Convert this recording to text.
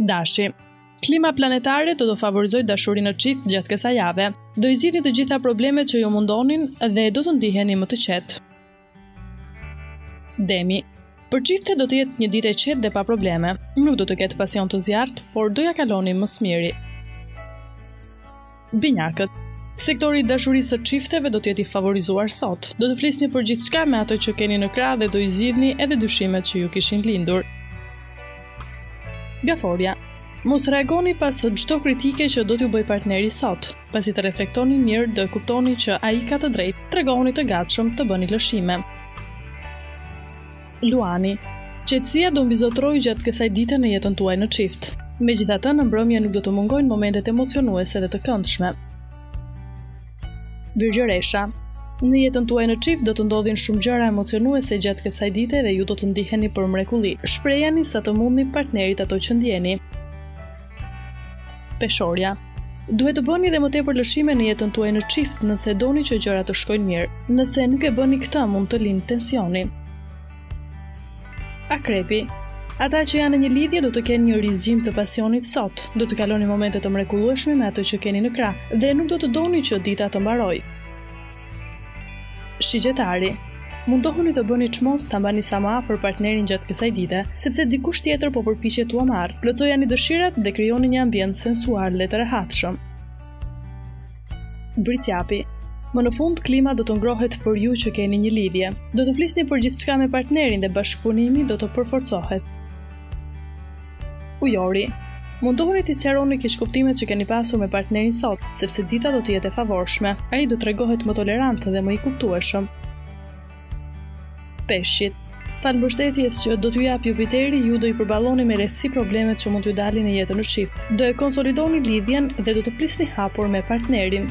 Dashi. Klima planetare do të favorizojë dashurinë në çift gjatë kësaj jave. Do i zgjidhni të gjitha problemet që ju mundonin dhe do të ndiheni më të qetë. Demi, Për çiftet do të jetë një ditë e qetë dhe pa probleme. Nuk do të ketë pasion të zjarrtë, por do ja kaloni më së miri. Binjakët. Sektori i dashurisë së çifteve do të jetë i favorizuar sot. Do të flisni për gjithçka me atë që keni në krah dhe do i zgjidhni edhe dyshimet që ju kishin lindur. Gaforja. Mos reagoni pas çdo kritike që do t'ju bëjë partneri sot. Pasi të reflektoni mirë, do e kuptoni që ai ka të drejtë. Tregohuni të gatshëm të bëni lëshime. Luani, qetësia do mbizotërojë gjatë kësaj dite në jetën tuaj në çift. Megjithatë, në mbrëmje nuk do të mungojnë momentet emocionuese dhe të këndshme. Virgjëresha, në jetën tuaj në çift do të ndodhin shumë gjëra emocionuese gjatë kësaj dite dhe ju do të ndiheni për mrekulli. Shprehjani sa të mundni partnerit ato që ndjeni. Peshorja, Duhet të bëni dhe më tepër lëshime në jetën tuaj në çift nëse doni që gjërat të shkojnë mirë. Nëse nuk e bëni këtë, mund të lindë tensioni. Akrepi Ata që janë në një lidhje do të kenë një rizgjim të pasionit sot, do të kaloni momente të mrekullueshme me atë që keni në krah dhe nuk do të doni që dita të mbarojë. Shigjetari, Mundohuni të bëni çmos ta mbani sa më afër partnerin gjatë kësaj dite, sepse dikush tjetër po përpiqet t'jua marrë. Plotësojani dëshirat dhe krijoni një ambient sensual dhe të rehatshëm. Bricjapi, Më në fund, klima do të ngrohet për ju që keni një lidhje. Do të flisni për gjithçka me partnerin dhe bashkëpunimi do të përforcohet. Ujori. Mundohuni t'i sqaroni keqkuptimet që keni pasur me partnerin sot, sepse dita do të jetë e favorshme. Ai do të tregohet më tolerant dhe më i kuptueshëm. Peshqit. Falë mbështetjes që do t'ju japë Jupiteri, ju do i përballoni me lehtësi problemet që mund t'ju dalin në jetën në çift. Do e konsolidoni lidhjen dhe do të flisni hapur me partnerin.